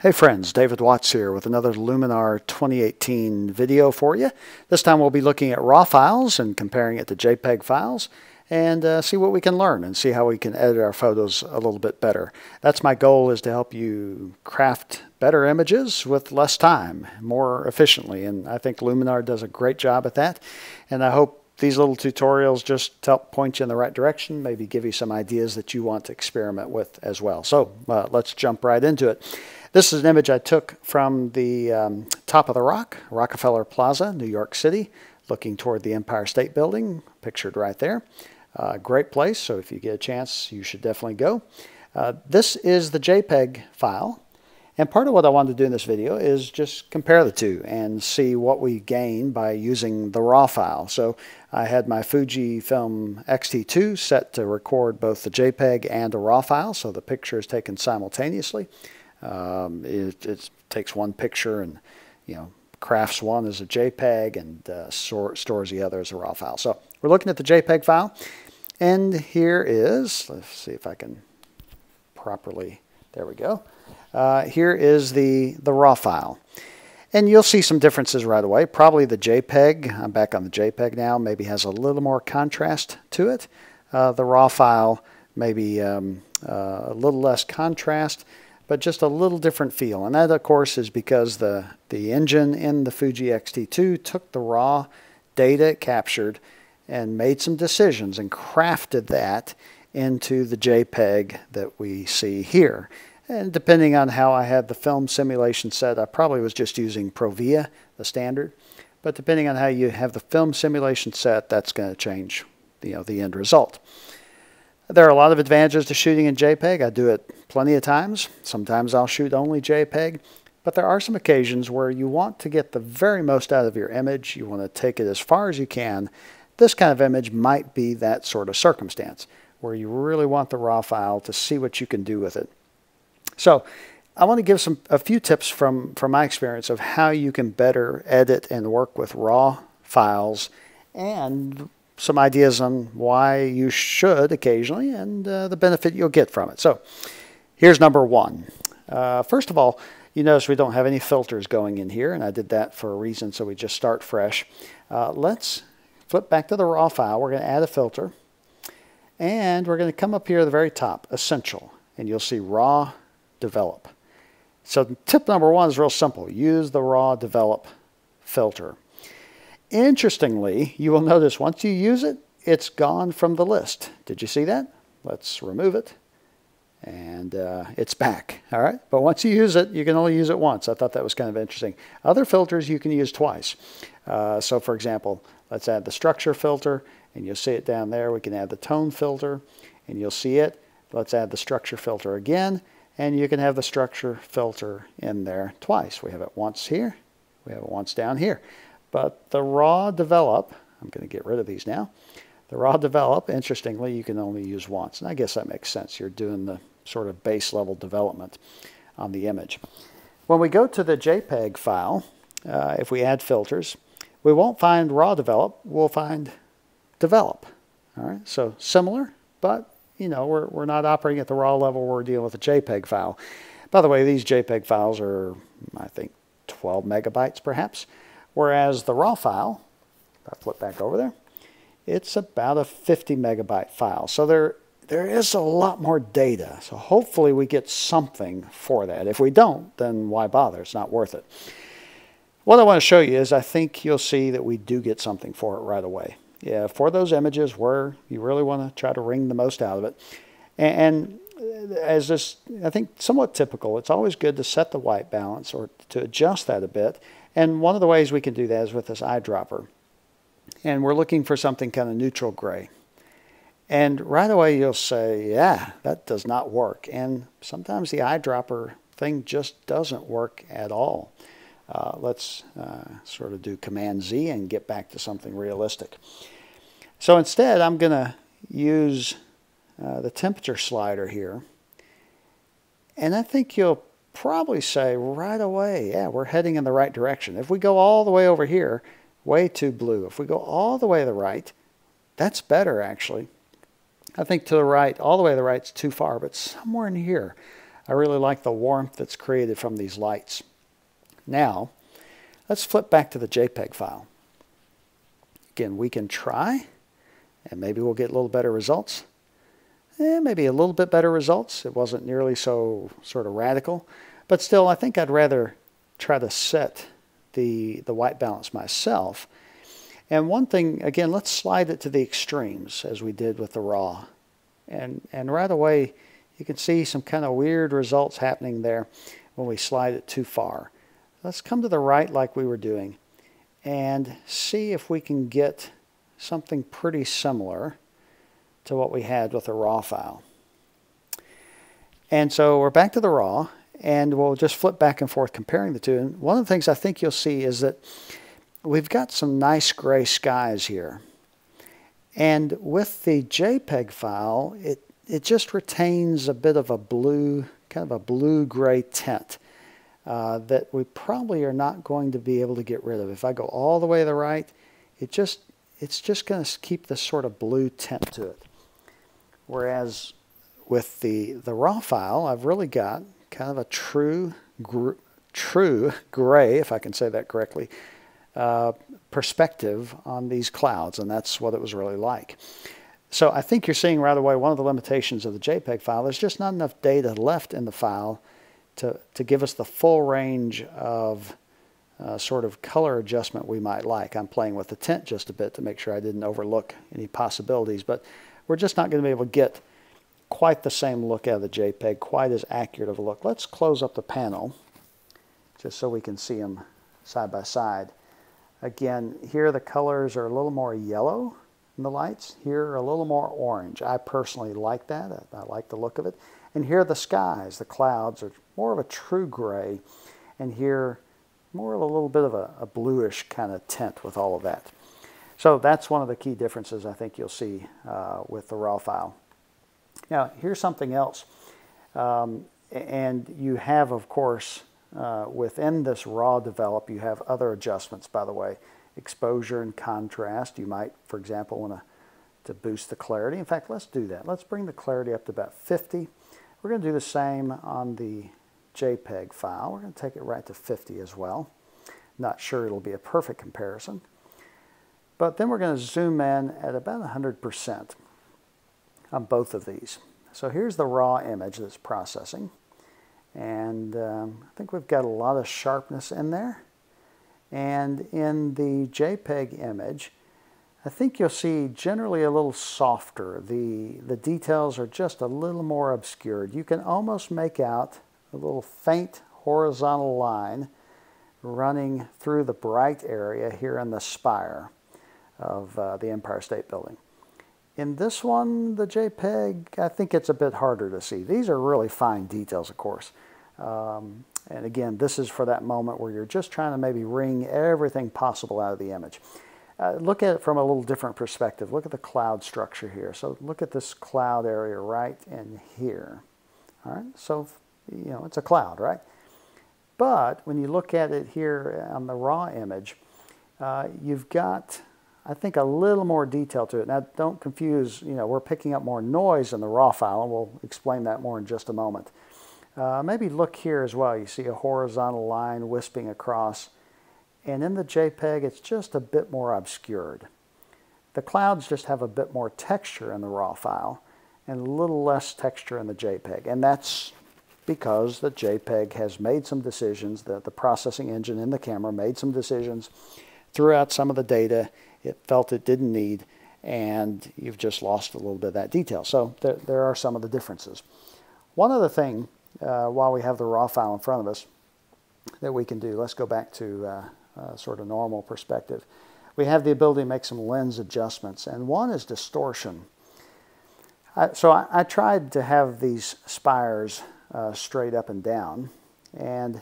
Hey friends, David Watts here with another Luminar 2018 video for you. This time we'll be looking at RAW files and comparing it to JPEG files and uh, see what we can learn and see how we can edit our photos a little bit better. That's my goal is to help you craft better images with less time, more efficiently, and I think Luminar does a great job at that. And I hope these little tutorials just help point you in the right direction, maybe give you some ideas that you want to experiment with as well. So uh, let's jump right into it. This is an image I took from the um, top of the rock, Rockefeller Plaza, New York City, looking toward the Empire State Building, pictured right there. Uh, great place, so if you get a chance, you should definitely go. Uh, this is the JPEG file, and part of what I wanted to do in this video is just compare the two and see what we gain by using the RAW file. So I had my Fujifilm X-T2 set to record both the JPEG and a RAW file, so the picture is taken simultaneously. Um, it, it, takes one picture and you know crafts one as a JPEG and uh, store, stores the other as a RAW file. So we're looking at the JPEG file, and here is let's see if I can properly. There we go. Uh, here is the the RAW file. And you'll see some differences right away. Probably the JPEG, I'm back on the JPEG now, maybe has a little more contrast to it. Uh, the RAW file, maybe um, uh, a little less contrast but just a little different feel. And that, of course, is because the, the engine in the Fuji X-T2 took the raw data it captured and made some decisions and crafted that into the JPEG that we see here. And depending on how I had the film simulation set, I probably was just using Provia, the standard. But depending on how you have the film simulation set, that's going to change you know, the end result. There are a lot of advantages to shooting in JPEG. I do it plenty of times. Sometimes I'll shoot only JPEG. But there are some occasions where you want to get the very most out of your image. You want to take it as far as you can. This kind of image might be that sort of circumstance where you really want the raw file to see what you can do with it. So I want to give some a few tips from, from my experience of how you can better edit and work with raw files and some ideas on why you should occasionally and uh, the benefit you'll get from it. So here's number one. Uh, first of all, you notice we don't have any filters going in here, and I did that for a reason, so we just start fresh. Uh, let's flip back to the raw file. We're going to add a filter, and we're going to come up here at the very top, Essential, and you'll see Raw Develop. So tip number one is real simple. Use the Raw Develop filter. Interestingly, you will notice once you use it, it's gone from the list. Did you see that? Let's remove it. And uh, it's back, all right? But once you use it, you can only use it once. I thought that was kind of interesting. Other filters you can use twice. Uh, so for example, let's add the structure filter, and you'll see it down there. We can add the tone filter, and you'll see it. Let's add the structure filter again, and you can have the structure filter in there twice. We have it once here, we have it once down here. But the raw develop, I'm going to get rid of these now. The raw develop, interestingly, you can only use once. And I guess that makes sense. You're doing the sort of base level development on the image. When we go to the JPEG file, uh, if we add filters, we won't find raw develop, we'll find develop. All right, so similar, but you know, we're, we're not operating at the raw level, we're dealing with a JPEG file. By the way, these JPEG files are, I think, 12 megabytes perhaps. Whereas the raw file, if I flip back over there, it's about a 50 megabyte file. So there, there is a lot more data. So hopefully we get something for that. If we don't, then why bother? It's not worth it. What I want to show you is I think you'll see that we do get something for it right away. Yeah, for those images where you really want to try to wring the most out of it. And, and as this, I think, somewhat typical, it's always good to set the white balance or to adjust that a bit and one of the ways we can do that is with this eyedropper. And we're looking for something kind of neutral gray. And right away you'll say, yeah, that does not work. And sometimes the eyedropper thing just doesn't work at all. Uh, let's uh, sort of do Command Z and get back to something realistic. So instead, I'm going to use uh, the temperature slider here. And I think you'll probably say right away, yeah, we're heading in the right direction. If we go all the way over here, way too blue. If we go all the way to the right, that's better actually. I think to the right, all the way to the right is too far, but somewhere in here, I really like the warmth that's created from these lights. Now, let's flip back to the JPEG file. Again, we can try, and maybe we'll get a little better results. Eh, maybe a little bit better results. It wasn't nearly so sort of radical. But still, I think I'd rather try to set the, the white balance myself. And one thing, again, let's slide it to the extremes as we did with the raw. And, and right away, you can see some kind of weird results happening there when we slide it too far. Let's come to the right like we were doing and see if we can get something pretty similar to what we had with the raw file. And so we're back to the raw and we'll just flip back and forth comparing the two. And one of the things I think you'll see is that we've got some nice gray skies here. And with the JPEG file, it, it just retains a bit of a blue, kind of a blue-gray tint uh, that we probably are not going to be able to get rid of. If I go all the way to the right, it just, it's just going to keep this sort of blue tint to it. Whereas with the, the raw file, I've really got kind of a true, gr true gray, if I can say that correctly, uh, perspective on these clouds, and that's what it was really like. So I think you're seeing right away one of the limitations of the JPEG file. There's just not enough data left in the file to, to give us the full range of uh, sort of color adjustment we might like. I'm playing with the tint just a bit to make sure I didn't overlook any possibilities, but we're just not going to be able to get quite the same look out of the JPEG, quite as accurate of a look. Let's close up the panel just so we can see them side by side. Again, here the colors are a little more yellow in the lights. Here a little more orange. I personally like that. I, I like the look of it. And here the skies, the clouds are more of a true gray. And here more of a little bit of a, a bluish kind of tint with all of that. So that's one of the key differences I think you'll see uh, with the raw file. Now, here's something else. Um, and you have, of course, uh, within this raw develop, you have other adjustments, by the way. Exposure and contrast. You might, for example, want to, to boost the clarity. In fact, let's do that. Let's bring the clarity up to about 50. We're going to do the same on the JPEG file. We're going to take it right to 50 as well. Not sure it'll be a perfect comparison. But then we're going to zoom in at about 100% on both of these. So here's the raw image that's processing. And um, I think we've got a lot of sharpness in there. And in the JPEG image, I think you'll see generally a little softer. The, the details are just a little more obscured. You can almost make out a little faint horizontal line running through the bright area here in the spire of uh, the Empire State Building. In this one, the JPEG, I think it's a bit harder to see. These are really fine details, of course. Um, and again, this is for that moment where you're just trying to maybe wring everything possible out of the image. Uh, look at it from a little different perspective. Look at the cloud structure here. So look at this cloud area right in here. All right, so, you know, it's a cloud, right? But when you look at it here on the raw image, uh, you've got I think a little more detail to it. Now, don't confuse, you know, we're picking up more noise in the raw file, and we'll explain that more in just a moment. Uh, maybe look here as well. You see a horizontal line wisping across, and in the JPEG, it's just a bit more obscured. The clouds just have a bit more texture in the raw file, and a little less texture in the JPEG, and that's because the JPEG has made some decisions, the, the processing engine in the camera made some decisions, threw out some of the data, it felt it didn't need, and you've just lost a little bit of that detail. So there, there are some of the differences. One other thing, uh, while we have the raw file in front of us, that we can do, let's go back to uh, uh, sort of normal perspective. We have the ability to make some lens adjustments, and one is distortion. I, so I, I, tried to have these spires uh, straight up and down, and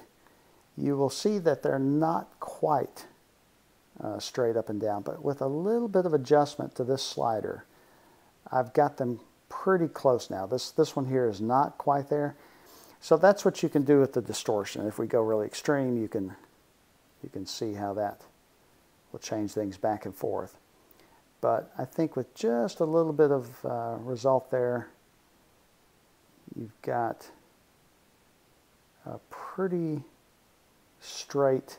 you will see that they're not quite uh, straight up and down. But with a little bit of adjustment to this slider, I've got them pretty close now. This, this one here is not quite there. So that's what you can do with the distortion. If we go really extreme, you can, you can see how that will change things back and forth. But I think with just a little bit of uh, result there, you've got a pretty straight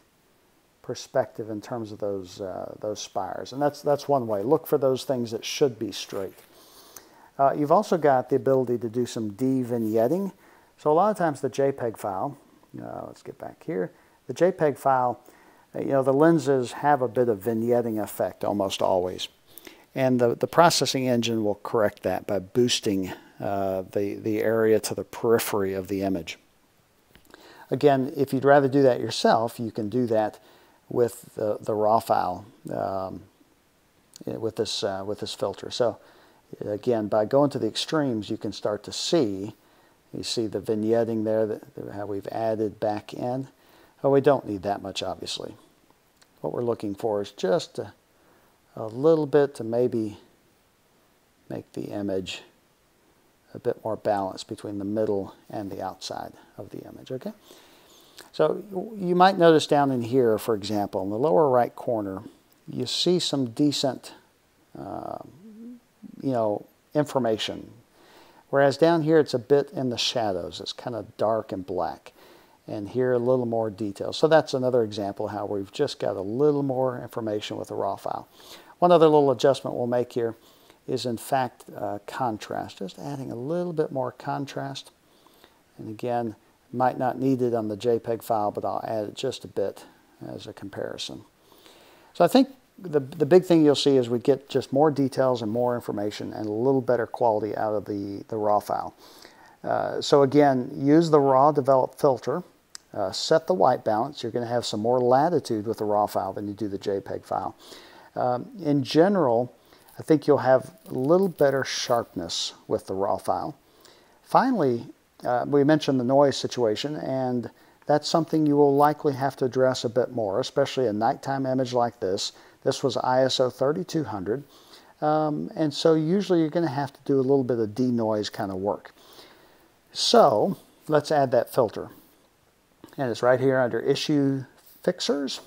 perspective in terms of those, uh, those spires. And that's, that's one way. Look for those things that should be straight. Uh, you've also got the ability to do some de-vignetting. So a lot of times the JPEG file, uh, let's get back here, the JPEG file, uh, you know, the lenses have a bit of vignetting effect almost always. And the, the processing engine will correct that by boosting uh, the, the area to the periphery of the image. Again, if you'd rather do that yourself, you can do that with the, the raw file um, with, this, uh, with this filter. So again, by going to the extremes, you can start to see, you see the vignetting there, that, how we've added back in. Oh, we don't need that much, obviously. What we're looking for is just a, a little bit to maybe make the image a bit more balance between the middle and the outside of the image, okay? So you might notice down in here, for example, in the lower right corner, you see some decent, uh, you know, information. Whereas down here, it's a bit in the shadows. It's kind of dark and black. And here, a little more detail. So that's another example how we've just got a little more information with a raw file. One other little adjustment we'll make here is in fact uh, contrast, just adding a little bit more contrast. And again, might not need it on the JPEG file, but I'll add it just a bit as a comparison. So I think the, the big thing you'll see is we get just more details and more information and a little better quality out of the, the raw file. Uh, so again, use the raw develop filter, uh, set the white balance. You're going to have some more latitude with the raw file than you do the JPEG file. Um, in general, I think you'll have a little better sharpness with the raw file. Finally, uh, we mentioned the noise situation, and that's something you will likely have to address a bit more, especially a nighttime image like this. This was ISO 3200, um, and so usually you're going to have to do a little bit of denoise kind of work. So let's add that filter. And it's right here under Issue Fixers.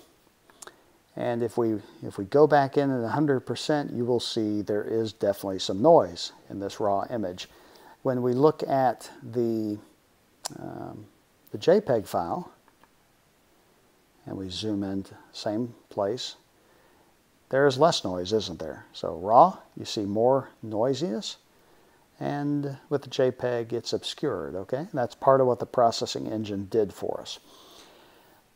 And if we, if we go back in at 100%, you will see there is definitely some noise in this raw image. When we look at the, um, the JPEG file, and we zoom in same place, there is less noise, isn't there? So raw, you see more noisiness, and with the JPEG, it's obscured, okay? That's part of what the processing engine did for us.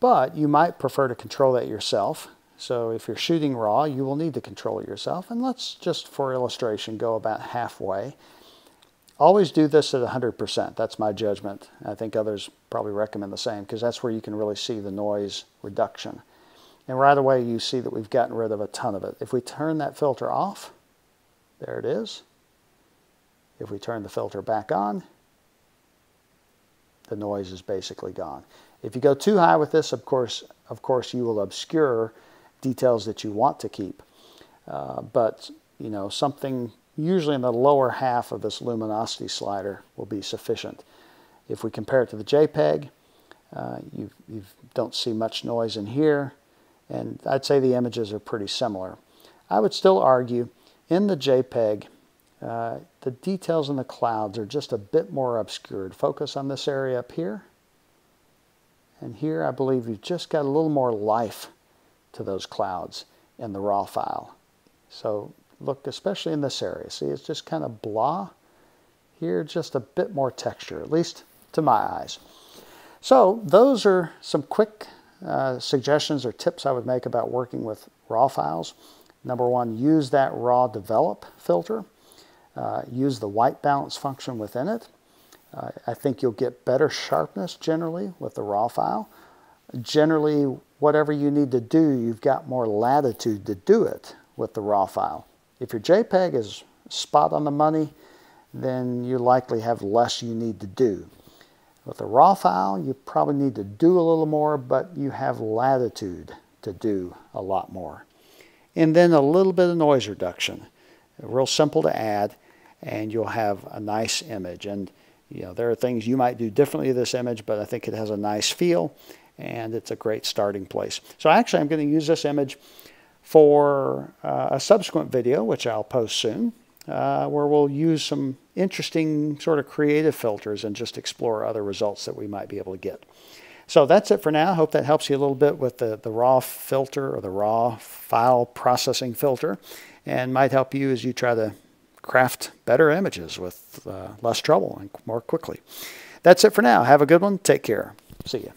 But you might prefer to control that yourself. So if you're shooting raw, you will need to control yourself. And let's just, for illustration, go about halfway. Always do this at 100%. That's my judgment. I think others probably recommend the same because that's where you can really see the noise reduction. And right away you see that we've gotten rid of a ton of it. If we turn that filter off, there it is. If we turn the filter back on, the noise is basically gone. If you go too high with this, of course, of course you will obscure details that you want to keep. Uh, but you know something usually in the lower half of this luminosity slider will be sufficient. If we compare it to the JPEG, uh, you, you don't see much noise in here, and I'd say the images are pretty similar. I would still argue in the JPEG, uh, the details in the clouds are just a bit more obscured. Focus on this area up here. And here I believe you've just got a little more life to those clouds in the raw file. So look, especially in this area, see it's just kind of blah. Here, just a bit more texture, at least to my eyes. So those are some quick uh, suggestions or tips I would make about working with raw files. Number one, use that raw develop filter. Uh, use the white balance function within it. Uh, I think you'll get better sharpness generally with the raw file. Generally, whatever you need to do, you've got more latitude to do it with the raw file. If your JPEG is spot on the money, then you likely have less you need to do. With a raw file, you probably need to do a little more, but you have latitude to do a lot more. And then a little bit of noise reduction. Real simple to add, and you'll have a nice image. And you know, there are things you might do differently with this image, but I think it has a nice feel, and it's a great starting place. So actually, I'm going to use this image for uh, a subsequent video, which I'll post soon, uh, where we'll use some interesting sort of creative filters and just explore other results that we might be able to get. So that's it for now. Hope that helps you a little bit with the, the raw filter or the raw file processing filter and might help you as you try to craft better images with uh, less trouble and more quickly. That's it for now. Have a good one. Take care. See you.